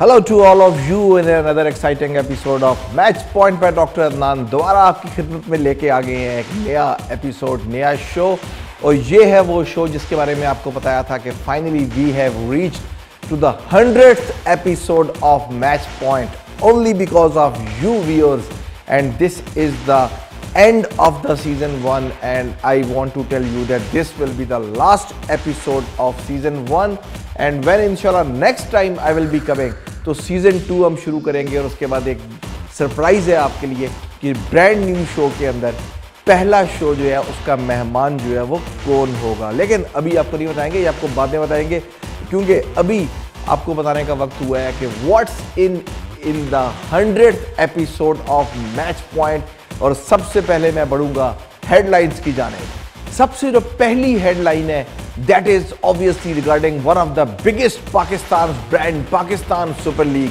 Hello to all of you in another exciting episode of match point पर doctor Adnan दोबारा आपकी खिदमत में लेके आ गए हैं एक नया एपिसोड नया शो और ये है वो शो जिसके बारे में आपको बताया था कि finally we have reach to the hundred episode of match point only because of you viewers and this is the end of the season one and I want to tell you that this will be the last episode of season one and when इनशाला next time I will be coming to season two हम शुरू करेंगे और उसके बाद एक surprise है आपके लिए कि ब्रांड न्यू शो के अंदर पहला शो जो है, उसका मेहमान जो है, वो कौन होगा? लेकिन अभी आपको नहीं बताएँगे, ये आपको बाद में बताएँगे, क्योंकि अभी आपको बताने का वक्त हुआ है कि what's in in the hundred episode of match point और सबसे पहले मैं बढ़ूँगा हेडलाइंस की जाने सबसे जो पहली हेडलाइन है that is obviously regarding one of the biggest Pakistan brand Pakistan Super League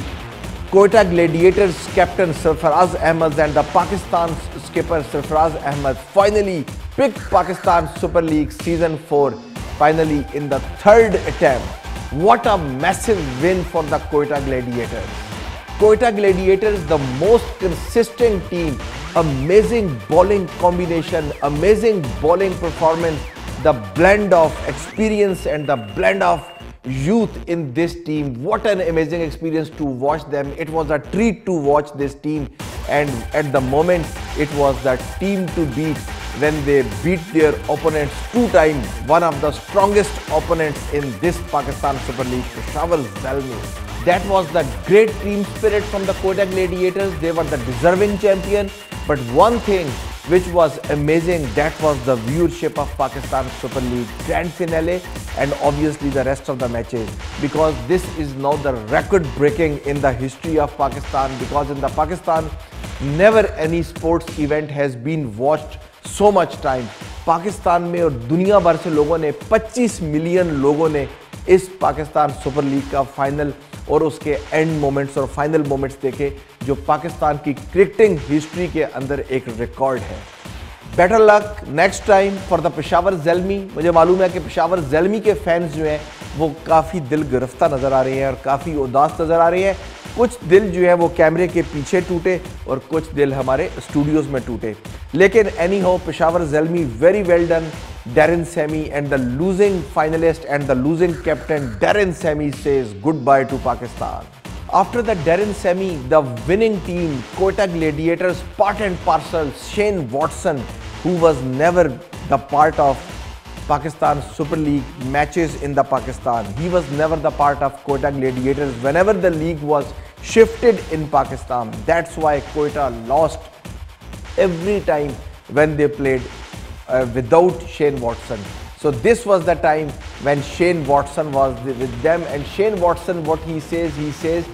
Quetta Gladiators captain Sarfaraz Ahmed and the Pakistan skipper Sarfaraz Ahmed finally pick Pakistan Super League season four finally in the third attempt what a massive win for the Koita Gladiators. Koita Gladiators, the most consistent team, amazing bowling combination, amazing bowling performance, the blend of experience and the blend of youth in this team. What an amazing experience to watch them. It was a treat to watch this team, and at the moment, it was the team to beat when they beat their opponents two times, one of the strongest opponents in this Pakistan Super League, Peshawar Zalmi. That was the great team spirit from the Kodak Gladiators. They were the deserving champion. But one thing which was amazing, that was the viewership of Pakistan Super League grand finale and obviously the rest of the matches. Because this is now the record breaking in the history of Pakistan. Because in the Pakistan, never any sports event has been watched so much time. Pakistan में और दुनिया भर से लोगों ने 25 million लोगों ने इस पाकिस्तान सुपर लीग का फाइनल और उसके एंड मोमेंट्स और फाइनल मोमेंट्स देखे, जो पाकिस्तान की क्रिकेटिंग हिस्ट्री के अंदर एक रिकॉर्ड है। Better luck next time for the Peshawar Zalmi मुझे मालूम है कि पेशावर जेलमी के फैंस जो हैं, वो काफ़ी दिल गिरफ़्तार नज़र आ रहे हैं और काफ़ी उदास नज़र आ रहे हैं। कुछ दिल जो है वो कैमरे के पीछे टूटे और कुछ दिल हमारे स्टूडियोज में टूटे। लेकिन anyhow Peshawar Zalmi very well done Daren Sammy and the losing finalist and the losing captain Daren Sammy से goodbye to Pakistan after the Daren Sammy the winning team Quetta Gladiators part and parcel Shane Watson who was never the part of Pakistan Super League League in the Pakistan he was never the part of Quetta Gladiators whenever the league was shifted in Pakistan. That's why Quetta lost every time when they played uh, without Shane Watson. So this was the time when Shane Watson was with them and Shane Watson what he says he says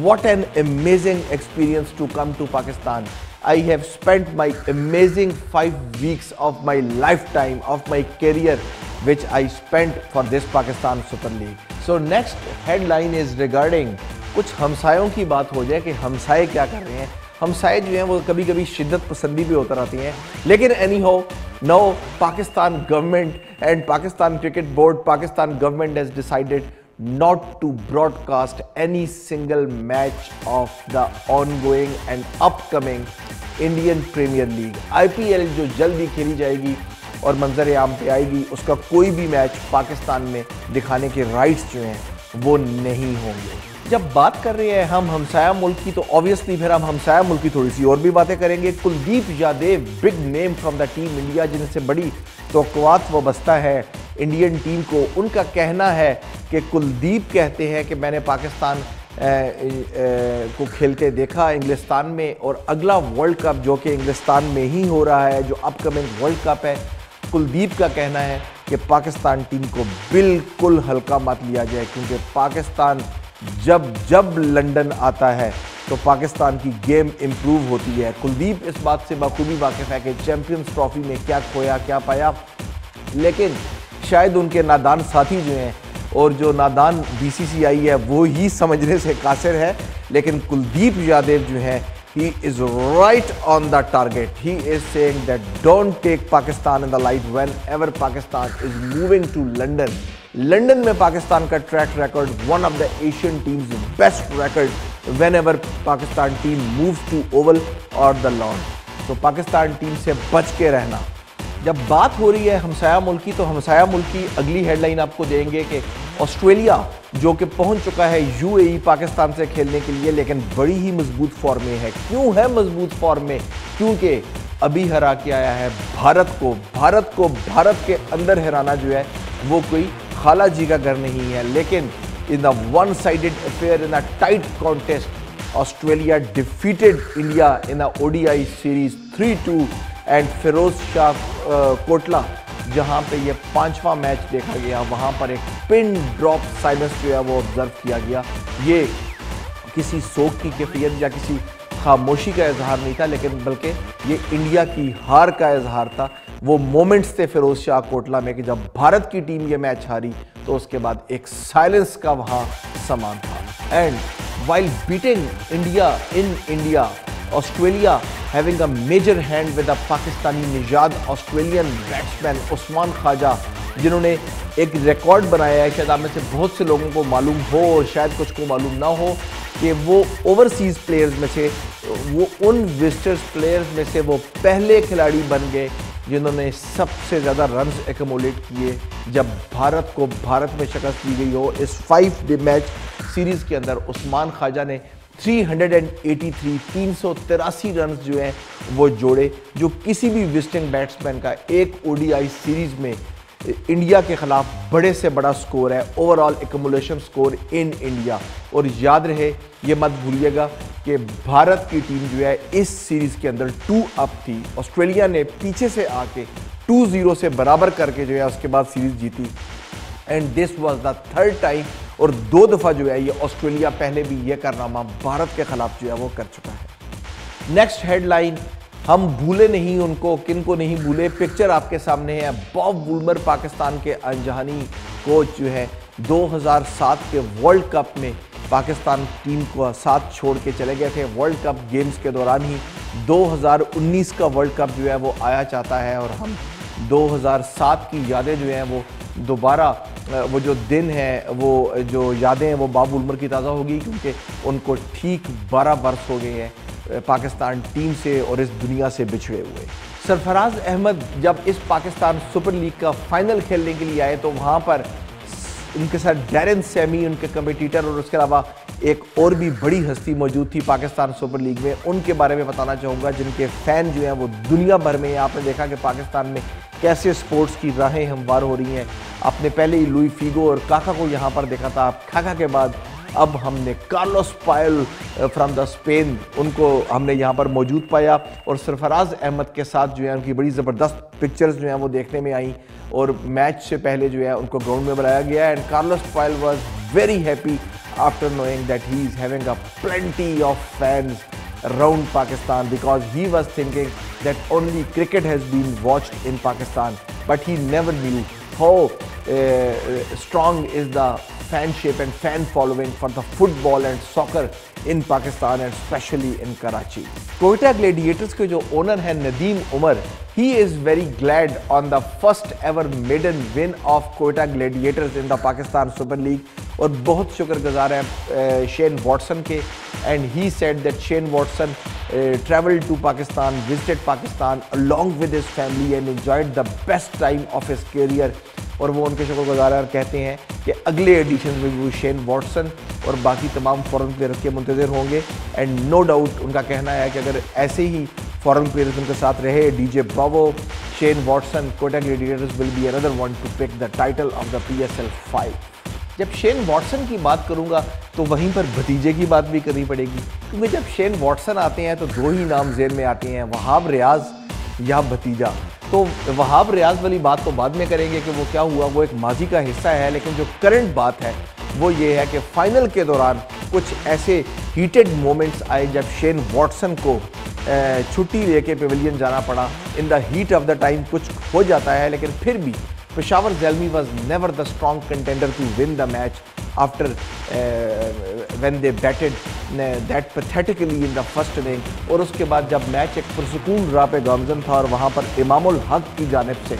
what an amazing experience to come to Pakistan. I have spent my amazing 5 weeks of my lifetime of my career which I spent for this Pakistan Super League. So next headline is regarding कुछ हमसायों की बात हो जाए कि हमसाए क्या कर रहे हैं। हमसाए जो हैं, वो कभी कभी शिद्दत पसंदी भी होता रहती हैं। लेकिन anyhow no Pakistan government and Pakistan cricket board Pakistan government has decided not to broadcast any single match of the ongoing and upcoming Indian Premier League IPL जो जल्दी खेली जाएगी और मंजर आम पे आएगी, उसका कोई भी मैच पाकिस्तान में दिखाने के राइट्स जो हैं, वो नहीं होंगे। जब बात कर रहे हैं हम हमसाया मुल्क की तो ऑब्वियसली फिर हम हमसाया मुल्क की थोड़ी सी और भी बातें करेंगे। Kuldeep Yadav big name from the team India जिनसे बड़ी तो वाबस्ता है इंडियन टीम को। उनका कहना है कि कुलदीप कहते हैं कि मैंने पाकिस्तान ए, ए, को खेलते देखा इंग्लिस्तान में और अगला वर्ल्ड कप जो कि इंग्लिस्तान में ही हो रहा है जो अपकमिंग वर्ल्ड कप है कुलदीप का कहना है कि पाकिस्तान टीम को बिल्कुल हल्का मत लिया जाए क्योंकि पाकिस्तान जब जब लंदन आता है तो पाकिस्तान की गेम इम्प्रूव होती है। कुलदीप इस बात से बखूबी वाकिफ़ है कि चैम्पियंस ट्रॉफी में क्या खोया, क्या पाया। लेकिन शायद उनके नादान साथी जो हैं और जो नादान बीसीसीआई है, वो ही समझने से कासिर है। लेकिन कुलदीप यादव जो है, he is right on the target. He is saying that don't take pakistan in the light whenever pakistan is moving to london. London में पाकिस्तान का track record one of the Asian teams best record whenever Pakistan team move to Oval और the lawn तो Pakistan team से बच के रहना। जब बात हो रही है हमसाया मुल्क की तो हमसाया मुल्क की अगली हेडलाइन आपको देंगे कि ऑस्ट्रेलिया, जो कि पहुँच चुका है यूएई पाकिस्तान से खेलने के लिए, लेकिन बड़ी ही मज़बूत फॉर्म में है। क्यों है मज़बूत फॉर्म में? क्योंकि अभी हरा के आया है भारत को। भारत को, भारत के अंदर हराना जो है, वो कोई खाला जी का घर नहीं है, लेकिन in the one sided affair in a tight contest Australia defeated India in a ODI series three two and Firoz Shah Kotla जहाँ पे ये पांचवा मैच देखा गया, वहाँ पर एक पिन ड्रॉप साइलेंस जो है वो ऑब्ज़र्व किया गया। ये किसी शोक की कैफियत या किसी खामोशी का इजहार नहीं था, लेकिन बल्कि ये इंडिया की हार का इजहार था। वो मोमेंट्स थे फिरोज शाह कोटला में कि जब भारत की टीम ये मैच हारी तो उसके बाद एक साइलेंस का वहाँ समान था। And while beating India in India Australia having a major hand with a Pakistani निजाद ऑस्ट्रेलियन बैट्समैन उस्मान ख्वाजा जिन्होंने एक रिकॉर्ड बनाया है, शायद आप में से बहुत से लोगों को मालूम हो और शायद कुछ को मालूम ना हो कि वो ओवरसीज़ प्लेयर्स में से, वो उन विजिटर्स प्लेयर्स में से वो पहले खिलाड़ी बन गए जिन्होंने सबसे ज़्यादा रन एकमोलेट किए जब भारत को भारत में शिकस्त दी गई हो। इस फाइव डे मैच सीरीज़ के अंदर उस्मान ख्वाजा ने 383 तीन सौ तिरासी रन जो हैं वो जोड़े, जो किसी भी विस्टिंग बैट्समैन का एक ओडीआई सीरीज़ में इंडिया के खिलाफ बड़े से बड़ा स्कोर है overall accumulation score in India और याद रहे, ये मत भूलिएगा कि भारत की टीम जो है, इस सीरीज़ के अंदर टू अप थी। ऑस्ट्रेलिया ने पीछे से आके टू ज़ीरो से बराबर करके जो है, उसके बाद सीरीज़ जीती। And this was the third time और दो दफ़ा जो है, ये ऑस्ट्रेलिया पहले भी ये कारनामा भारत के खिलाफ जो है, वो कर चुका है। नेक्स्ट हेडलाइन हम भूले नहीं उनको किन को नहीं भूले। पिक्चर आपके सामने है। बॉब वुलमर पाकिस्तान के अनजहानी कोच जो है 2007 के वर्ल्ड कप में पाकिस्तान टीम को साथ छोड़ के चले गए थे। वर्ल्ड कप गेम्स के दौरान ही 2019 का वर्ल्ड कप जो है, वो आया चाहता है और हम 2007 की यादें जो हैं, वो दोबारा, वो जो दिन है, वो जो यादें हैं, वो बाबू उमर की ताज़ा होगी क्योंकि उनको ठीक बारह बरस हो गए हैं। पाकिस्तान टीम से और इस दुनिया से बिछड़े हुए। सरफराज अहमद जब इस पाकिस्तान सुपर लीग का फाइनल खेलने के लिए आए तो वहाँ पर उनके साथ डैरन सेमी, उनके कम्पिटिटर और उसके अलावा एक और भी बड़ी हस्ती मौजूद थी पाकिस्तान सुपर लीग में। उनके बारे में बताना चाहूँगा, जिनके फ़ैन जो हैं वो दुनिया भर में आपने देखा कि पाकिस्तान में कैसे स्पोर्ट्स की राहें हमवार हो रही हैं। आपने पहले ही लुई फीगो और काका को यहाँ पर देखा था। आप काका के बाद अब हमने Carlos Pyle from the Spain उनको हमने यहाँ पर मौजूद पाया और सरफराज अहमद के साथ जो है उनकी बड़ी ज़बरदस्त पिक्चर्स जो हैं वो देखने में आई और मैच से पहले जो है उनको ग्राउंड में बुलाया गया and Carlos Pyle was very happy after knowing that he is having a plenty of fans Pakistan because he was thinking that only cricket has been watched in Pakistan but he never knew how uh, strong is the fanship and fan following for the football and soccer in Pakistan and especially in Karachi. Quetta Gladiators के जो owner हैं Nadeem Umar He is very glad on the first ever maiden win of Quetta Gladiators in the Pakistan Super League. और बहुत शुक्रगुजार है Shane Watson के। And he said that Shane Watson travel to Pakistan visited Pakistan along with his family and enjoyed the best time of his career और वो उनके शुक्रगुजार और कहते हैं कि अगले एडिशन में वो शेन वॉटसन और बाकी तमाम फॉरन प्लेयर्स के मुंतजर होंगे। एंड नो डाउट उनका कहना है कि अगर ऐसे ही फॉरन प्लेयर्स उनके साथ रहे DJ Bravo Shane Watson Quetta Gladiators will be another one to pick the title of the P S L five जब शेन वॉटसन की बात करूँगा तो वहीं पर भतीजे की बात भी करनी पड़ेगी। क्योंकि जब शेन वॉटसन आते हैं तो दो ही नाम जेल में आते हैं, वहाब रियाज या भतीजा। तो वहाब रियाज वाली बात तो बाद में करेंगे कि वो क्या हुआ, वो एक माजी का हिस्सा है, लेकिन जो करंट बात है वो ये है कि फाइनल के दौरान कुछ ऐसे हीटेड मोमेंट्स आए जब शेन वॉटसन को छुट्टी लेके पेविलियन जाना पड़ा। In the heat of the time कुछ हो जाता है, लेकिन फिर भी Peshawar Zalmi was never the strong contender to win the match after when they batted that pathetically in the first inning और उसके बाद जब मैच एक पुरसकून राह पे गामजन था और वहाँ पर इमामुल हक की जानब से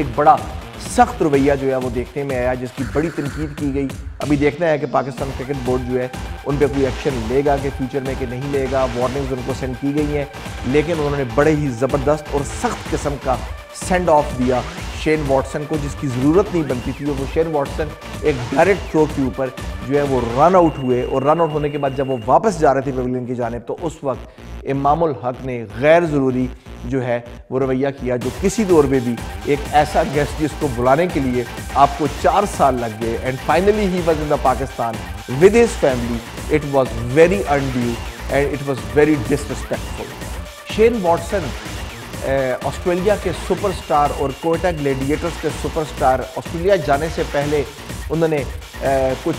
एक बड़ा सख्त रवैया जो है वो देखने में आया, जिसकी बड़ी तनकीद की गई। अभी देखना है कि पाकिस्तान क्रिकेट बोर्ड जो है, उन पर कोई एक्शन लेगा कि फ्यूचर में कि नहीं लेगा। वार्निंग्स उनको सेंड की गई हैं, लेकिन उन्होंने बड़े ही ज़बरदस्त और सख्त किस्म का सेंड ऑफ़ दिया शेन वॉटसन को, जिसकी ज़रूरत नहीं बनती थी। वो शेन वॉटसन एक डायरेक्ट थ्रो के ऊपर जो है वो रन आउट हुए, और रन आउट होने के बाद जब वो वापस जा रहे थे पेविलियन की जानब तो उस वक्त इमामुल हक ने गैर ज़रूरी जो है वो रवैया किया, जो किसी दौर में भी एक ऐसा गेस्ट जिसको बुलाने के लिए आपको चार साल लग गए। And finally he was in the Pakistan with his family it was very undue and it was very disrespectful Shane Watson Australia के सुपरस्टार और कोयटा ग्लेडिएटर्स के सुपरस्टार ऑस्ट्रेलिया जाने से पहले उन्होंने कुछ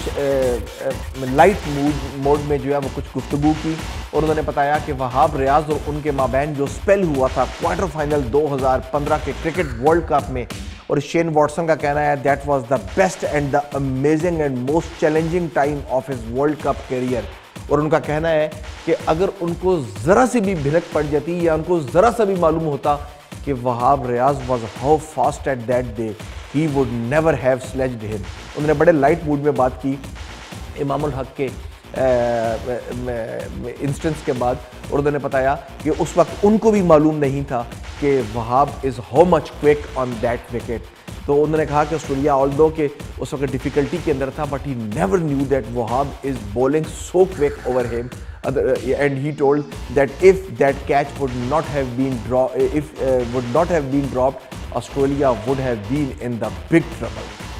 लाइट मूड मोड में जो है वो कुछ गुफ्तु की और उन्होंने बताया कि वहाब, रियाज और उनके माबैन जो स्पेल हुआ था क्वार्टर फाइनल 2015 के क्रिकेट वर्ल्ड कप में और शेन वॉटसन का कहना है that was the best and the amazing and most challenging time of his world cup career और उनका कहना है कि अगर उनको ज़रा सी भी भिनक पड़ जाती या उनको ज़रा सा भी मालूम होता कि Wahab Riaz was how fast at that day he would never have sledged him उन्होंने बड़े लाइट मूड में बात की, इमामुल हक के इंस्टेंस के बाद, और उन्होंने बताया कि उस वक्त उनको भी मालूम नहीं था कि Wahab is how much quick on that wicket तो उन्होंने कहा कि ऑस्ट्रेलिया ऑल दो के उस वक्त डिफिकल्टी के अंदर था but he never knew that Wahab is bowling so quick over him and he told that if that catch would not have been draw if uh, would not have been dropped Australia would have been in the big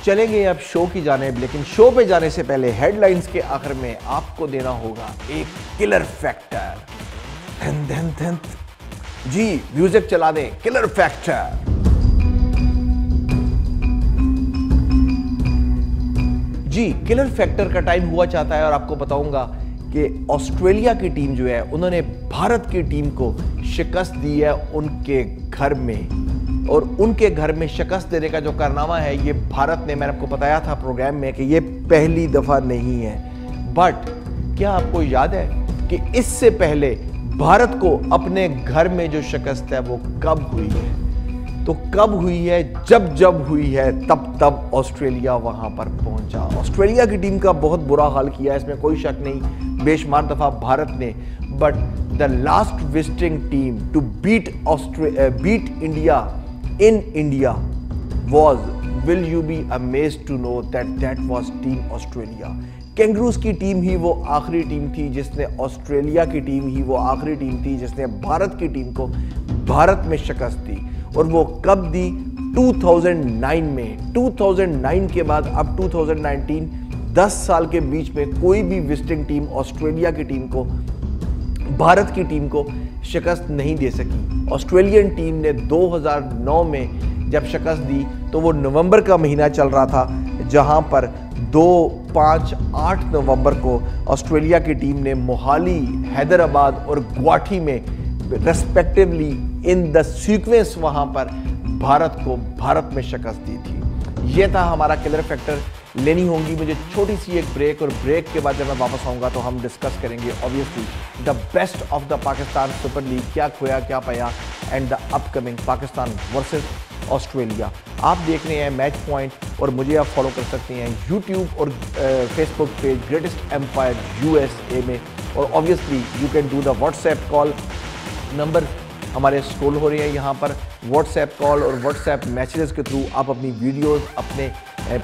चलेंगे अब show की जानेब लेकिन show पे जाने से पहले headlines के आखिर में आपको देना होगा एक किलर फैक्टर धन धन धन। जी म्यूज़िक चला दें किलर फैक्टर जी किलर फैक्टर का टाइम हुआ चाहता है और आपको बताऊँगा कि ऑस्ट्रेलिया की टीम जो है, उन्होंने भारत की टीम को शिकस्त दी है उनके घर में। और उनके घर में शिकस्त देने का जो कारनामा है, ये भारत ने, मैंने आपको बताया था प्रोग्राम में कि ये पहली दफ़ा नहीं है। बट क्या आपको याद है कि इससे पहले भारत को अपने घर में जो शिकस्त है, वो कब हुई है? तो कब हुई है, जब जब हुई है, तब तब ऑस्ट्रेलिया वहाँ पर पहुँचा। ऑस्ट्रेलिया की टीम का बहुत बुरा हाल किया है, इसमें कोई शक नहीं, बेशुमार दफ़ा भारत ने। But the last visiting team to beat Austra beat India in India was will you be amaze to know that that was team Australia kangaroos की टीम ही वो आखिरी टीम थी जिसने ऑस्ट्रेलिया की टीम ही वो आखिरी टीम थी जिसने भारत की टीम को भारत में शिकस्त दी। और वो कब दी? 2009 में। 2009 के बाद, अब 2019 10 साल के बीच में कोई भी विजिटिंग टीम, ऑस्ट्रेलिया की टीम को, भारत की टीम को शिकस्त नहीं दे सकी। ऑस्ट्रेलियन टीम ने 2009 में जब शिकस्त दी तो वो नवंबर का महीना चल रहा था, जहाँ पर दो पाँच आठ नवंबर को ऑस्ट्रेलिया की टीम ने मोहाली, हैदराबाद और गुवाहाटी में रेस्पेक्टिवली इन द सीक्वेंस वहाँ पर भारत को भारत में शिकस्त दी थी। ये था हमारा किलर फैक्टर लेनी होगी मुझे छोटी सी एक ब्रेक और ब्रेक के बाद जब मैं वापस आऊँगा तो हम डिस्कस करेंगे obviously the best of the Pakistan super league क्या खोया, क्या पाया and the upcoming Pakistan versus Australia आप देख रहे हैं मैच पॉइंट और मुझे आप फॉलो कर सकते हैं यूट्यूब और Facebook page greatest empire USA में। और obviously you can do the WhatsApp call number हमारे स्क्रॉल हो रहे हैं, यहाँ पर व्हाट्सएप कॉल और व्हाट्सएप मैसेजेस के थ्रू आप अपनी वीडियोस अपने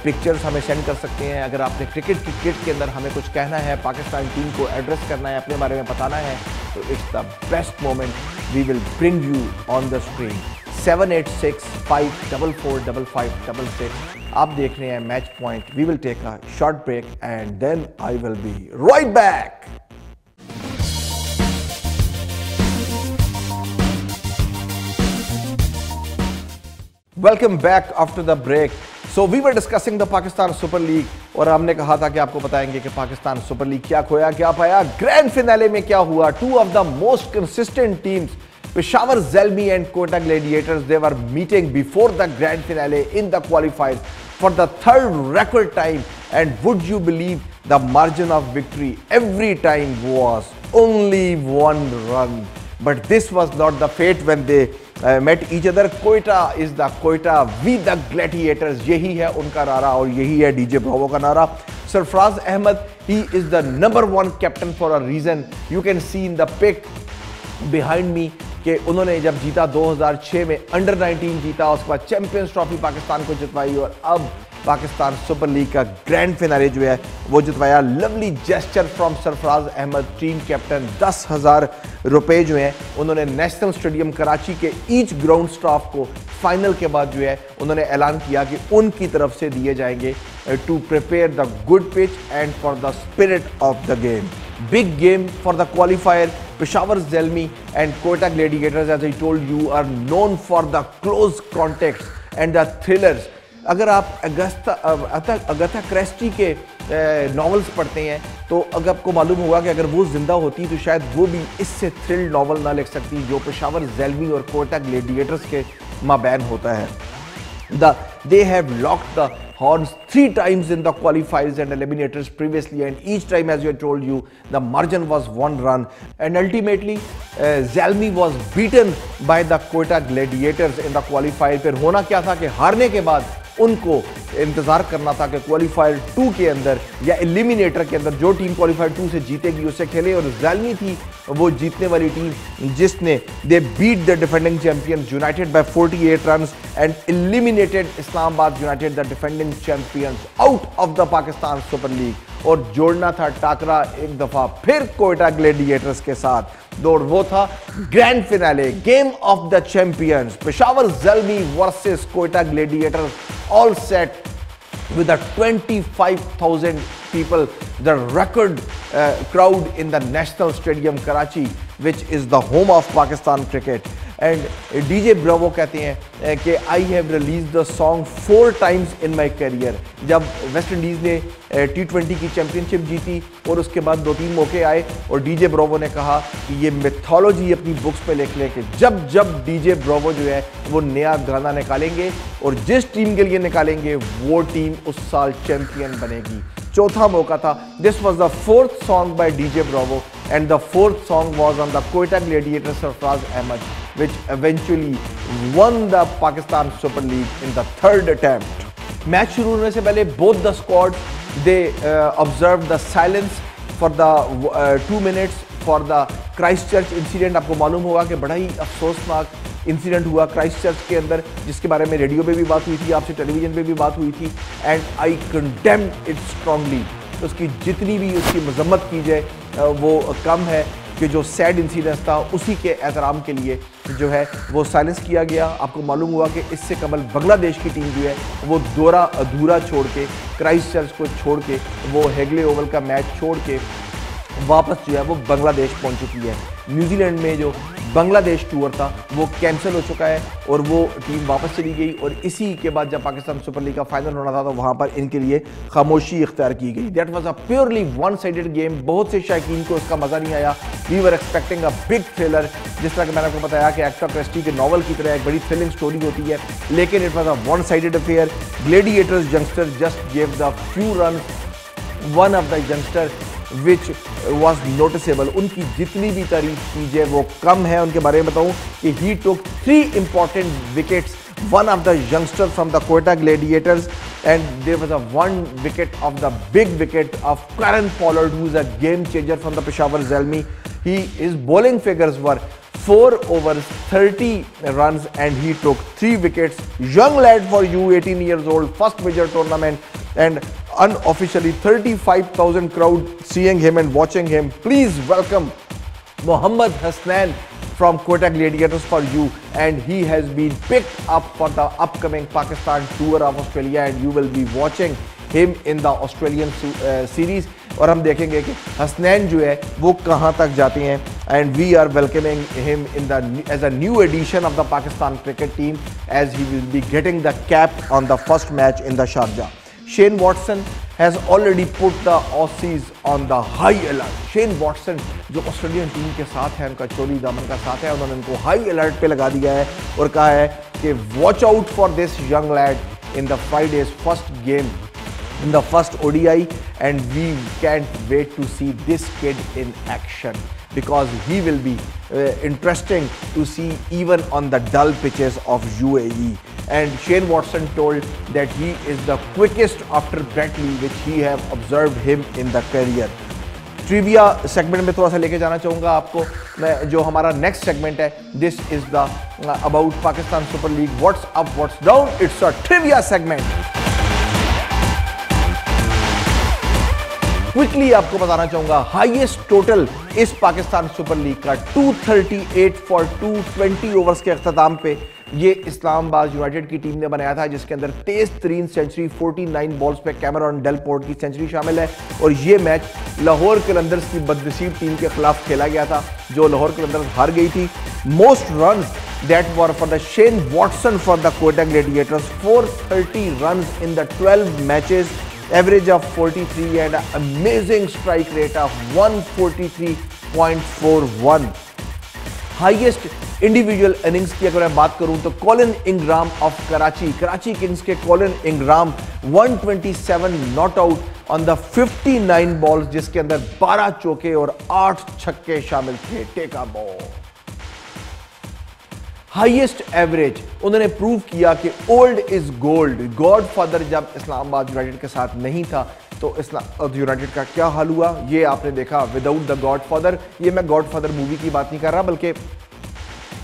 पिक्चर्स हमें सेंड कर सकते हैं। अगर आपने क्रिकेट की किट के अंदर हमें कुछ कहना है, पाकिस्तान टीम को एड्रेस करना है, अपने बारे में बताना है तो it's the best moment we will bring you on the screen seven eight six five double four double five double six आप देख रहे हैं match point we will take a short break and then I will be right back Welcome back after the break so we were discussing the Pakistan super league और हमने कहा था कि आपको बताएंगे कि पाकिस्तान सुपर लीग क्या खोया क्या पाया ग्रैंड फिनाले में क्या हुआ two of the most consistent teams Peshawar Zelmi and Kota Gladiators, they were meeting before the grand finale in the qualifiers for the third record time. And would you believe the margin of victory every time was only one run. But this was not the fate when they met each other Quetta is the Quetta we the gladiators यही है उनका नारा और यही है DJ भावो का नारा Sarfaraz Ahmed he is the number one captain for a reason you can see in the pic behind me कि उन्होंने जब जीता 2006 में अंडर 19 जीता, उसके बाद चैंपियंस ट्रॉफी पाकिस्तान को जितवाई और अब पाकिस्तान सुपर लीग का ग्रैंड फिनाले जो है वो जितवाया lovely gesture from Sarfaraz Ahmed team captain दस हज़ार रुपए जो हैं उन्होंने नेशनल स्टेडियम कराची के ईच ग्राउंड स्टाफ को फाइनल के बाद जो है उन्होंने ऐलान किया कि उनकी तरफ़ से दिए जाएँगे to prepare the good pitch and for the spirit of the game big game for the qualifier. Peshawar Zelmi and Quetta Gladiators, as I told you, are known for the close contacts and the thrillers. अगर आप Agusta Agatha क्रेस्टी के novels पढ़ते हैं तो अगर आपको मालूम होगा कि अगर वो ज़िंदा होती तो शायद वो भी इससे थ्रिल नॉवल ना लिख सकती जो पेशावर जेलमी और कोटा ग्लेडिएटर्स के माबैन होता है the they have locked the horns three times in the qualifiers and eliminators previously and each time as I told you the margin was one run and ultimately uh, Zalmi was beaten by the Quetta Gladiators in the qualifier फिर होना क्या था कि हारने के बाद उनको इंतज़ार करना था कि क्वालिफायर टू के अंदर या एलिमिनेटर के अंदर जो टीम क्वालिफायर टू से जीतेगी, उससे खेले और जैलमी थी वो जीतने वाली टीम जिसने they beat the defending champion United by 48 run and eliminated Islamabad United the defending champions out of the Pakistan super league और जोड़ना था टाकरा एक दफ़ा, फिर कोयटा ग्लेडिएटर्स के साथ। दौड़ वो था grand finale game of the champions Peshawar Zalmi versus Quetta Gladiators all set with a 25,000 people, the record uh, crowd in the National Stadium Karachi, which is the home of Pakistan cricket. And DJ Bravo कहते हैं कि I have release the song four times in my career जब West Indies ने T twenty की championship जीती और उसके बाद दो तीन मौके आए और डीजे ब्रोवो ने कहा कि ये मिथोलॉजी अपनी बुक्स पे लिख ले कि जब जब डीजे ब्रोवो जो है, वो नया गाना निकालेंगे और जिस टीम के लिए निकालेंगे, वो टीम उस साल चैम्पियन बनेगी। चौथा मौका था। This was the fourth song by DJ Bravo and the fourth song was on the Quetta Gladiator Sarfraz Ahmed, which eventually won the Pakistan Super League in the third attempt. Match शुरू होने से पहले both the squads they uh, observed the silence for the uh, two minutes for the Christchurch incident. आपको मालूम होगा कि बड़ा ही अफसोसनाक इंसिडेंट हुआ क्राइस्ट चर्च के अंदर जिसके बारे में रेडियो पे भी बात हुई थी आपसे टेलीविजन पे भी बात हुई थी and I condemn it strongly उसकी जितनी भी उसकी मजम्मत की जाए वो कम है कि जो सैड इंसिडेंस था, उसी के एहतराम के लिए जो है, वो साइलेंस किया गया। आपको मालूम हुआ कि इससे कबल बांग्लादेश की टीम जो है, वो दौरा अधूरा छोड़ के क्राइस्ट चर्च को छोड़ के, वो हेगले ओवल का मैच छोड़ के वापस जो है, वो बांग्लादेश पहुँच चुकी है। न्यूजीलैंड में जो बांग्लादेश टूर था, वो कैंसिल हो चुका है और वो टीम वापस चली गई और इसी के बाद जब पाकिस्तान सुपर लीग का फाइनल होना था तो वहाँ पर इनके लिए खामोशी इख्तियार की गई। That was a purely one sided game बहुत से शायकीन को इसका मज़ा नहीं आया। We were expecting a big thriller जिस तरह कि मैंने आपको बताया कि एक्टर क्रेस्टी के नॉवल की तरह एक बड़ी थ्रिलिंग स्टोरी होती है, लेकिन it was a one sided affair gladiators youngster just gave the few run one of the youngster which was noticeable उनकी जितनी भी तारीफ़ की जाए, वो कम है। उनके बारे में बताऊँ कि he took three important wickets one of the youngster from the Quetta Gladiators and there was a one wicket of the big wicket of Kieron Pollard who's a game changer from the Peshawar Zalmi he is bowling figures were four over thirty run and he took three wickets young lad for you eighteen years old first major tournament and unofficially 35,000 crowd seeing him and watching him. Please welcome Mohammad Hasnan from Quetta Gladiators for you and he has been picked up for the upcoming Pakistan tour of Australia and you will be watching him in the Australian uh, series और हम देखेंगे कि हसनैन जो है वो कहाँ तक जाते हैं and we are welcoming him in the as a new addition of the Pakistan cricket team as he will be getting the cap on the first match in the Sharjah Shane Watson has already put the Aussies on the high alert. Shane Watson, जो Australian team के साथ है, उनका चोरी दामन का साथ है, उन्होंने उनको हाई अलर्ट पर लगा दिया है और कहा है कि watch out for this young lad in the Friday's first game in the first ODI and we can't wait to see this kid in action because he will be interesting to see even on the dull pitches of UAE And Shane Watson told that he is the quickest after Brett Lee which he have observed him in the career. Trivia segment में थोड़ा सा लेके जाना चाहूँगा आपको मैं जो हमारा नेक्स्ट सेगमेंट है this is the about Pakistan super league what's up what's down it's a trivia segment Quickly आपको बताना चाहूँगा हाईएस्ट टोटल इस पाकिस्तान सुपर लीग का 238 फॉर 220 ओवर्स के अख्ताम पे। ये इस्लामाबाद यूनाइटेड की टीम ने बनाया था, जिसके अंदर तेज तरीन सेंचुरी 49 बॉल्स पे कैमरॉन डेलपोर्ट की सेंचुरी शामिल है। और ये मैच लाहौर कलंदर्स की बदनसीब टीम के खिलाफ खेला गया था, जो लाहौर कलंदर्स हार गई थी। Most run that were for the Shane Watson for the Quetta Gladiators 430 runs in the 12 matches average of 43 and an amazing strike rate of 143.41 highest individual innings की अगर मैं बात करूँ तो Colin Ingram of Karachi Karachi Kings के Colin Ingram 127 not out on the 59 balls जिसके अंदर 12 चौके और 8 छक्के शामिल थे. टेका बॉल हाईएस्ट एवरेज उन्होंने प्रूव किया कि old is gold god father जब इस्लामाबाद यूनाइटेड के साथ नहीं था तो इस्लाम यूनाइटेड का क्या हाल हुआ? ये आपने देखा विदाउट द गॉड फादर ये मैं गॉड फादर मूवी की बात नहीं कर रहा, बल्कि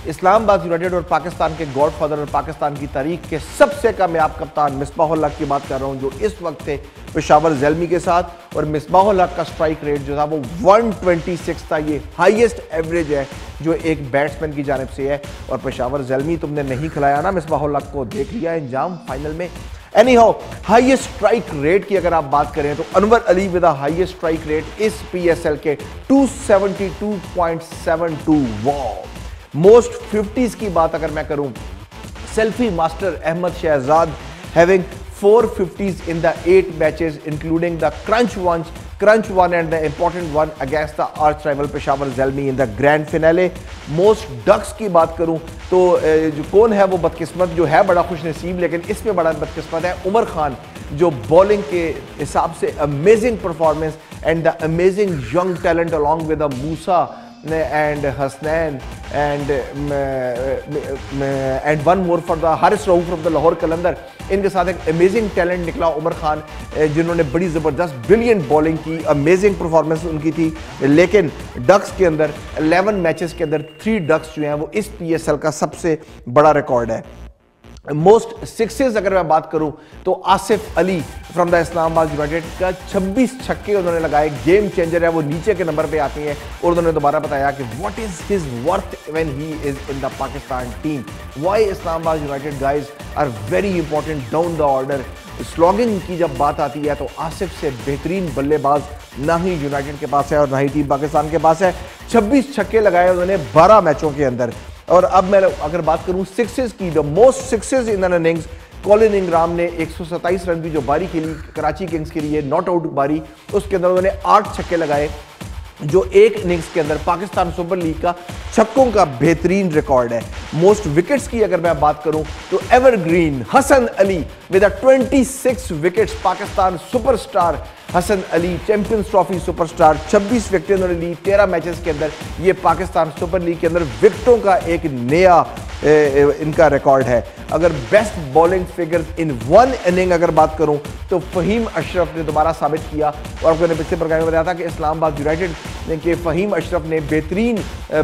इस्लामाबाद यूनाइटेड और पाकिस्तान के गॉड फादर और पाकिस्तान की तारीख के सबसे कामयाब कप्तान मिसबाहुल की बात कर रहा हूँ, जो इस वक्त थे पेशावर जैलमी के साथ। और मिसबाहुल का स्ट्राइक रेट जो था वो 126 था। ये हाईएस्ट एवरेज है जो एक बैट्समैन की जानब से है। और पेशावर जैलमी तुमने नहीं खिलाया ना मिसबाहुल को देख लिया इंजाम फाइनल में। Any how highest strike rate की अगर आप बात करें तो Anwar Ali with highest strike rate इस पीएसएल के टू 272.72 वाओ मोस्ट फिफ्टीज की बात अगर मैं करूँ, selfie master Ahmed Shahzad having four fifties in the eight matches including the crunch one crunch one and the important one against the arch rival Peshawar Zalmi in the grand finale most ducks की बात करूँ तो जो कौन है वो बदकिस्मत, जो है बड़ा खुशनसीब लेकिन इसमें बड़ा बदकिस्मत है उमर खान, जो बॉलिंग के हिसाब से amazing performance and the amazing young talent along with Musa and Hasnan and and one more for the, Haris Rauf from the Lahore Kalandar इनके साथ एक अमेजिंग टैलेंट निकला, उमर खान जिन्होंने बड़ी ज़बरदस्त ब्रिलियंट बॉलिंग की अमेजिंग परफॉर्मेंस उनकी थी। लेकिन डक्स के अंदर 11 मैचेस के अंदर थ्री डक्स जो हैं, वो इस पीएसएल का सबसे बड़ा रिकॉर्ड है। मोस्ट सिक्सेस अगर मैं बात करूँ तो Asif Ali from the Islamabad United का 26 छक्के उन्होंने लगाए। गेम चेंजर है, वो नीचे के नंबर पे आती हैं। और उन्होंने दोबारा बताया कि what is his worth when he is in the Pakistan team why Islamabad United guys are very important down the order slogging की जब बात आती है तो आसिफ से बेहतरीन बल्लेबाज ना ही यूनाइटेड के पास है और ना ही टीम पाकिस्तान के पास है। 26 छक्के लगाए उन्होंने 12 मैचों के अंदर। और अब मैं अगर बात करूँ सिक्सेस की the most sixes in an innings Colin Ingram ने 127 रन की जो बारी खेली, कराची किंग्स के लिए, नॉट आउट बारी, उसके अंदर उन्होंने आठ छक्के लगाए, जो एक इनिंग्स के अंदर पाकिस्तान सुपर लीग का छक्कों का बेहतरीन रिकॉर्ड है। मोस्ट विकेट्स की अगर मैं बात करूँ तो evergreen Hasan Ali with 26 wickets Pakistan superstar Hasan Ali champions trophy superstar 26 wicket उन्होंने ली 13 मैचेस के अंदर। ये पाकिस्तान सुपर लीग के अंदर विकेटों का एक नया ए, ए, इनका रिकॉर्ड है। अगर best bowling figures in one inning अगर बात करूँ तो फहीम अशरफ ने दोबारा साबित किया। और आपको मैंने पिछले प्रकार में बताया था कि इस्लामाबाद यूनाइटेड के फ़हीम अशरफ ने बेहतरीन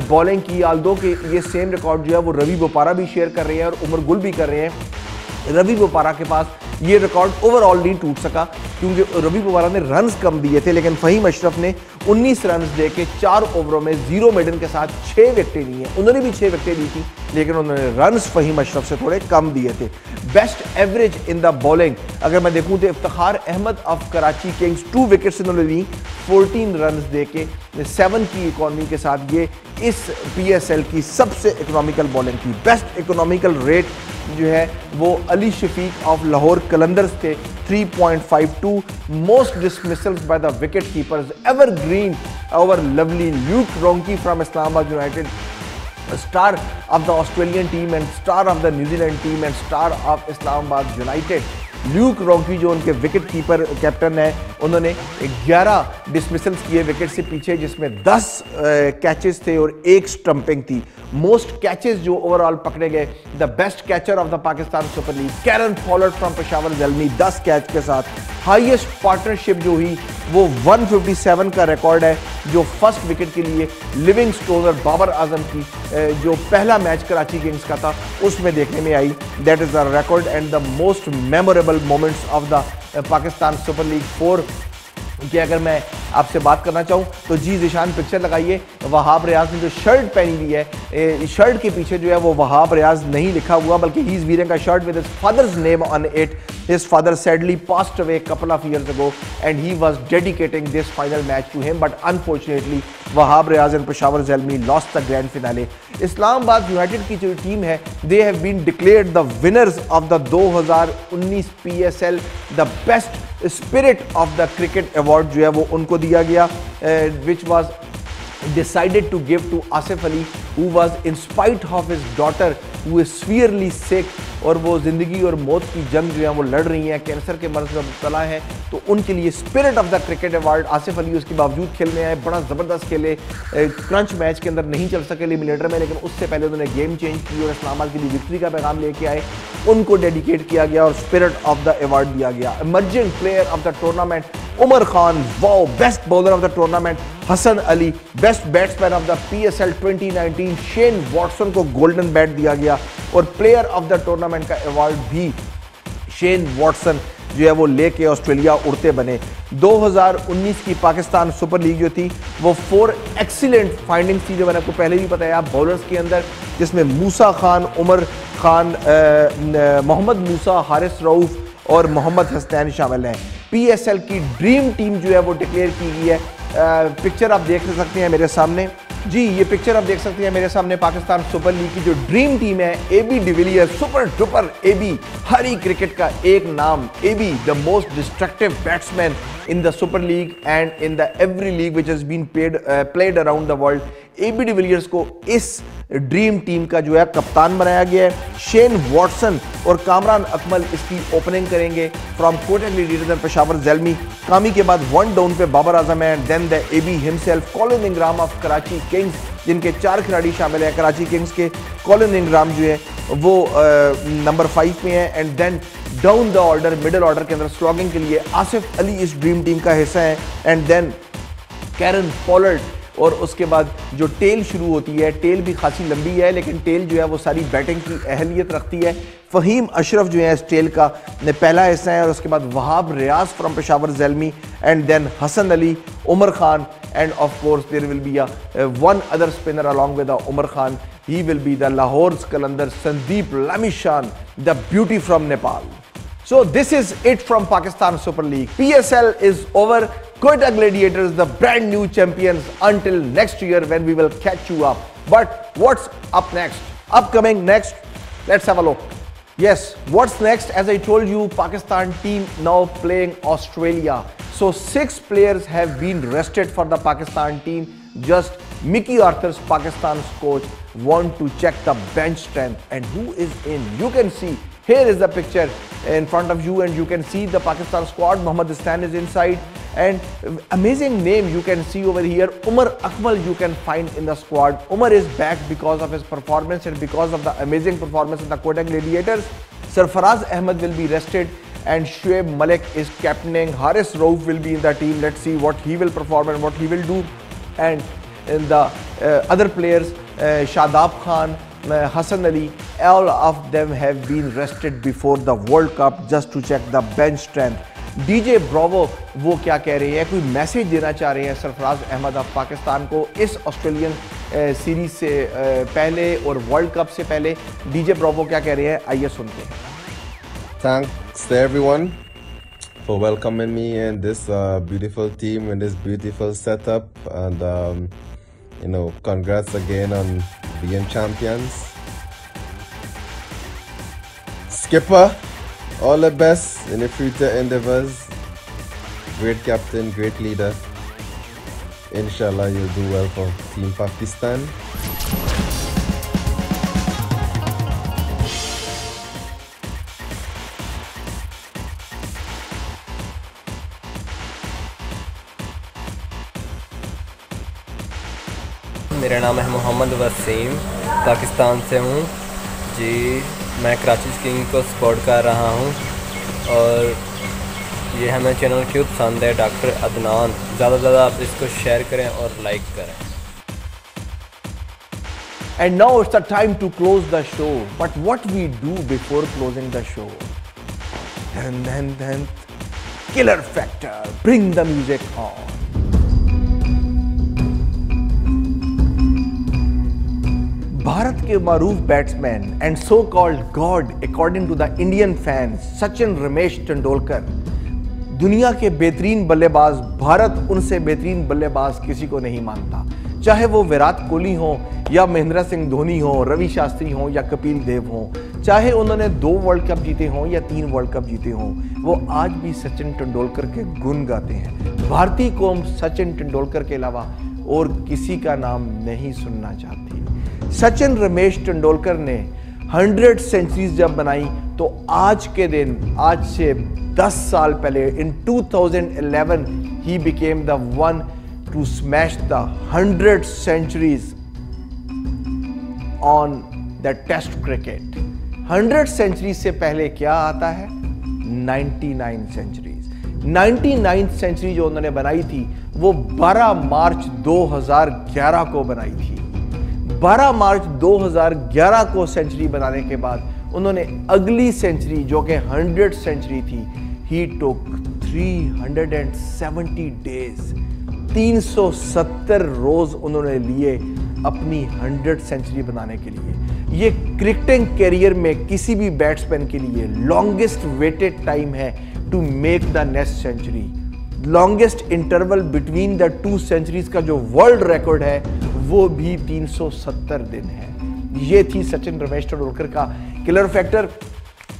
बॉलिंग की। आल्दो के ये सेम रिकॉर्ड जो है वो रवि बोपारा भी शेयर कर रहे हैं और उमर गुल भी कर रहे हैं। रवि बोपारा के पास ये रिकॉर्ड ओवरऑल नहीं टूट सका। क्योंकि रवि बोपारा ने रन कम दिए थे, लेकिन फहीम अशरफ ने 19 रन दे के चार ओवरों में ज़ीरो मेडन के साथ छह विकटें ली हैं। उन्होंने भी छह विकटें ली थी, लेकिन उन्होंने रन्स फहीम अशरफ से थोड़े कम दिए थे। Best average in the bowling अगर मैं देखूँ तो Iftikhar Ahmed of Karachi Kings two wickets इन्होंने ली 14 रन दे के सेवन की इकॉनमी के साथ ये इस पीएसएल की सबसे इकोनॉमिकल बॉलिंग थी। बेस्ट इकोनॉमिकल रेट जो है वो अली शफीक ऑफ़ लाहौर कलंदर्स थे 3.52 two most dismissals by the wicket keepers ever. Green, our lovely Luke Ronke from Islamabad United a star of the Australian team and star of the New Zealand team and star of Islamabad United Luke Rocky, जो उनके wicket keeper captain है, उन्होंने 11 dismissals किए wicket से पीछे, जिसमें 10 catches थे और एक स्टंपिंग थी। मोस्ट कैचेस जो ओवरऑल पकड़े गए the best catcher of the Pakistan super league Kieron Pollard from Peshawar Zalmi 10 catch के साथ। हाईएस्ट पार्टनरशिप जो हुई वो 157 का रिकॉर्ड है, जो फ़र्स्ट विकेट के लिए लिविंग स्टोन और बाबर आज़म की जो पहला मैच कराची किंग्स का था, उसमें देखने में आई। That is the record and the most memorable moments of the Pakistan super league four. कि अगर मैं आपसे बात करना चाहूँ तो जी जिशान पिक्चर लगाइए। वहाब रियाज ने जो शर्ट पहनी हुई है शर्ट के पीछे जो है वो वहाब रियाज नहीं लिखा हुआ, बल्कि he is wearing shirt with father's name on it his father sadly passed away couple of year ago and he was dedicating this final match to him but unfortunately Wahab Riaz and Peshawar Zalmi lost the grand finale Islamabad United की जो team है they have been declared the winners of the 2019 हज़ार उन्नीस P S L the best spirit of the cricket award जो है वो उनको दिया गया which was decided to give to Asif Ali, who was in spite of his daughter, who is severely और वो ज़िंदगी और मौत की जंग जो है वो लड़ रही हैं, कैंसर के मर्ज में मुबतला है। तो उनके लिए spirit of the cricket award Asif Ali उसके बावजूद खेलने आए, बड़ा ज़बरदस्त खेले। क्रंच मैच के अंदर नहीं चल सके एलिमिनेटर में, लेकिन उससे पहले उन्होंने गेम चेंज की और इस्लामाबाद के लिए विक्ट्री का पैगाम लेके आए। उनको डेडिकेट किया गया और स्पिरिट ऑफ़ द अवार्ड दिया गया। Emerging player of the tournament Umar Khan wow best bowler of the tournament Hasan Ali best batsman of the PSL 2019 Shane Watson को गोल्डन बैट दिया गया और प्लेयर ऑफ़ द टूर्नामेंट का award भी Shane Watson जो है वो लेके ऑस्ट्रेलिया उड़ते बने। 2019 की पाकिस्तान सुपर लीग जो थी, वो फोर एक्सीलेंट फाइंडिंग थी जो मैंने आपको पहले भी बताया बॉलर्स के अंदर, जिसमें मूसा खान, उमर खान मोहम्मद मूसा, हारिस रऊफ और मोहम्मद हसनैन शामिल हैं। पीएसएल की ड्रीम टीम जो है वो डिक्लेयर की गई है। पिक्चर आप देख सकते हैं मेरे सामने। जी, ये पिक्चर आप देख सकते हैं मेरे सामने पाकिस्तान सुपर लीग की जो ड्रीम टीम है A B de Villiers super duper A B Hari cricket का एक नाम A B the most destructive batsman in the super league and in the every league which has been paid played around the world A B de Villiers को इस dream team का जो है कप्तान बनाया गया है। शेन वॉटसन और कामरान अकमल इसकी ओपनिंग करेंगे from Quetta Gladiators and Peshawar Zalmi कामी के बाद वन डाउन पे बाबर आज़म है then the A B himself Colin Ingram of Karachi Kings जिनके चार खिलाड़ी शामिल हैं कराची किंग्स के। कॉलिन इंग्राम जो है वो नंबर फाइव में है and then down the order middle order के अंदर स्लॉगिंग के लिए आसिफ अली इस ड्रीम टीम का हिस्सा है एंड देन कैरन पॉलर्ड और उसके बाद जो टेल शुरू होती है टेल भी खासी लंबी है, लेकिन टेल जो है वो सारी बैटिंग की अहलियत रखती है। फ़हीम अशरफ जो है इस टेल का पहला हिस्सा है और उसके बाद Wahab Riaz from Peshawar Zalmi and then Hasan Ali, Umar Khan and of course there will be one other spinner along with Umar Khan. He will be the Lahore Qalandar Sandeep Lamichhane the beauty from Nepal So this is it from Pakistan Super League. PSL is over. Quetta Gladiators, the brand new champions until next year when we will catch you up. But what's up next? Upcoming next, let's have a look. Yes, what's next? As I told you, Pakistan team now playing Australia. So six players have been rested for the Pakistan team. Just Mickey Arthur's Pakistan's coach want to check the bench strength and who is in. You can see here is the picture in front of you and you can see the Pakistan squad. Mohammad Istan is inside and amazing name you can see over here. Umar Akmal you can find in the squad. Umar is back because of his performance and because of the amazing performance in the Quetta Gladiators. Sarfaraz Ahmed will be rested and Shoaib Malik is captaining. Haris Rauf will be in the team. Let's see what he will perform and what he will do. And in the uh, other players, uh, Shadab Khan, Hasan Ali all of them have been rested before the world cup just to check the bench strength DJ Bravo वो क्या कह रहे हैं? कोई message देना चाह रहे हैं सरफराज अहमद ऑफ़ पाकिस्तान को इस ऑस्ट्रेलियन सीरीज़ से पहले और वर्ल्ड कप से पहले। डीजे ब्रावो क्या कह रहे हैं? आइए सुनते हैं। Thanks everyone for welcoming me and this beautiful team and this beautiful setup and you know congrats again on being champions. Skipper all the best in your future endeavors. Great captain great leader. Inshallah you'll do well for team pakistan मेरा नाम है मोहम्मद वसीम, पाकिस्तान से हूँ। जी, मैं Karachi king को support कर रहा हूँ। और ये हमें चैनल क्यों पसंद है डॉक्टर अदनान। ज़्यादा से ज़्यादा आप इसको शेयर करें और लाइक करें। And now it's the time to close the show but what we do before closing the show killer factor bring the music on Bharat के मारूफ batsman and so called god according to the Indian fans Sachin Ramesh Tendulkar दुनिया के बेहतरीन बल्लेबाज, भारत उनसे बेहतरीन बल्लेबाज किसी को नहीं मानता। चाहे वो विराट कोहली हो या महेंद्र सिंह धोनी हो, रवि शास्त्री हो या कपिल देव हो, चाहे उन्होंने दो वर्ल्ड कप जीते हों या तीन वर्ल्ड कप जीते हों, वो आज भी सचिन तेंदुलकर के गुण गाते हैं। भारतीय कौम सचिन तेंदुलकर के अलावा और किसी का नाम नहीं सुनना चाहती। सचिन रमेश तेंदुलकर ने 100 सेंचुरीज जब बनाई तो आज के दिन, आज से 10 साल पहले in 2011 he became the one to smash the 100 centuries on the test cricket 100 century से पहले क्या आता है? 99 सेंचुरीज 99 सेंचुरी जो उन्होंने बनाई थी, वो 12 मार्च 2011 को बनाई थी। 12 मार्च 2011 को सेंचुरी बनाने के बाद उन्होंने अगली सेंचुरी, जो कि 100 सेंचुरी थी ही टुक 370 डेज़ 370 रोज उन्होंने लिए अपनी 100 सेंचुरी बनाने के लिए। ये क्रिकेटिंग कैरियर में किसी भी बैट्समैन के लिए लॉन्गेस्ट वेटेड टाइम है to make the next century longest interval between the two centuries का जो वर्ल्ड रिकॉर्ड है, वो भी 370 दिन है। ये थी सचिन रमेश तेंदुलकर का किलर फैक्टर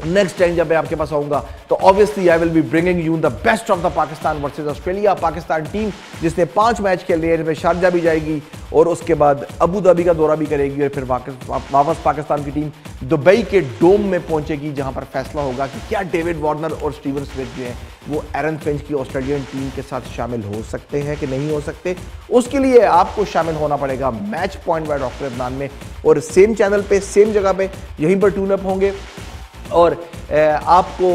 नेक्स्ट टाइम जब मैं आपके पास आऊँगा तो obviously I will be bringing you the best of the Pakistan versus Australia Pakistan team जिसने पाँच मैच खेल लिए जिसमें शारजा भी जाएगी और उसके बाद अबू धाबी का दौरा भी करेगी और फिर वापस पाकिस्तान की टीम दुबई के डोम में पहुंचेगी, जहाँ पर फैसला होगा कि क्या डेविड वार्नर और स्टीवन स्मिथ जो है, वो एरन फिंच की ऑस्ट्रेलियन टीम के साथ शामिल हो सकते हैं कि नहीं हो सकते। उसके लिए आपको शामिल होना पड़ेगा match point by doctor Adnan में और सेम चैनल पे सेम जगह पे यहीं पर ट्यून अप होंगे। और आपको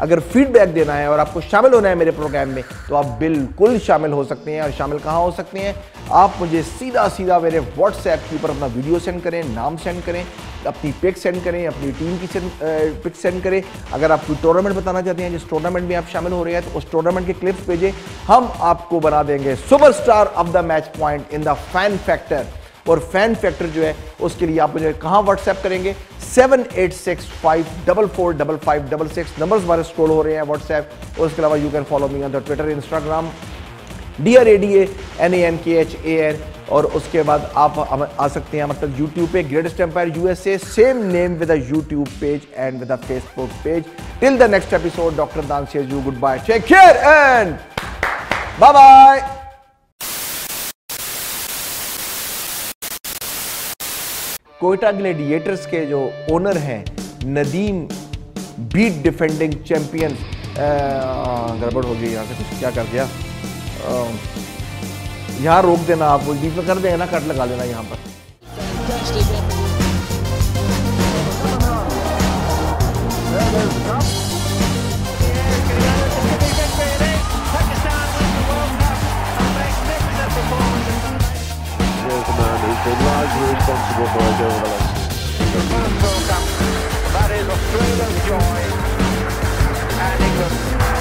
अगर फीडबैक देना है और आपको शामिल होना है मेरे प्रोग्राम में तो आप बिल्कुल शामिल हो सकते हैं। और शामिल कहाँ हो सकते हैं? आप मुझे सीधा सीधा मेरे व्हाट्सएप के ऊपर अपना वीडियो सेंड करें, नाम सेंड करें, अपनी पिक सेंड करें, अपनी टीम की सेंड पिक सेंड करें। अगर आप कोई टूर्नामेंट बताना चाहते हैं, जिस टूर्नामेंट में आप शामिल हो रहे हैं तो उस टूर्नामेंट के क्लिप्स भेजें। हम आपको बना देंगे superstar of the match point in the fan factor और फ़ैन फैक्टर जो है, उसके लिए आप मुझे कहाँ व्हाट्सएप करेंगे? Seven eight six five double four double five double six numbers हमारे स्क्रॉल हो रहे हैं व्हाट्सएप और उसके अलावा you can follow me on the Twitter Instagram D R A D N A N K H A N और उसके बाद आप आ सकते हैं मतलब यूट्यूब पे greatest umpire USA same name with YouTube page and with Facebook page till the next episode doctor दान says you goodbye take care and bye bye Quetta Gladiators के जो ओनर हैं, नदीम बीट डिफेंडिंग चैंपियन गड़बड़ हो गई यहाँ से, कुछ क्या कर दिया? यहाँ रोक देना आप बीच में कर देना कट लगा देना यहाँ पर। been largely responsible for a goal of The first World Cup, that is Australia's joy and England.